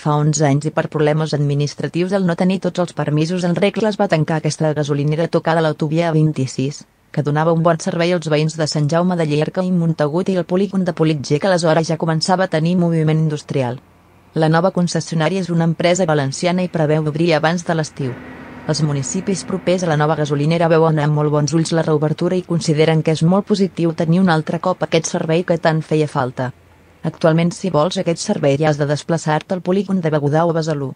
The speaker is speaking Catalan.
Fa 11 anys i per problemes administratius el no tenir tots els permisos en regla es va tancar aquesta gasolinera tocada a l'autovia 26, que donava un bon servei als veïns de Sant Jaume de Llierca i Montagut i el polígon de Politger que aleshores ja començava a tenir moviment industrial. La nova concessionària és una empresa valenciana i preveu obrir abans de l'estiu. Els municipis propers a la nova gasolinera veuen amb molt bons ulls la reobertura i consideren que és molt positiu tenir un altre cop aquest servei que tant feia falta. Actualment si vols aquest servei has de desplaçar-te al polígon de Begudà o Besalú.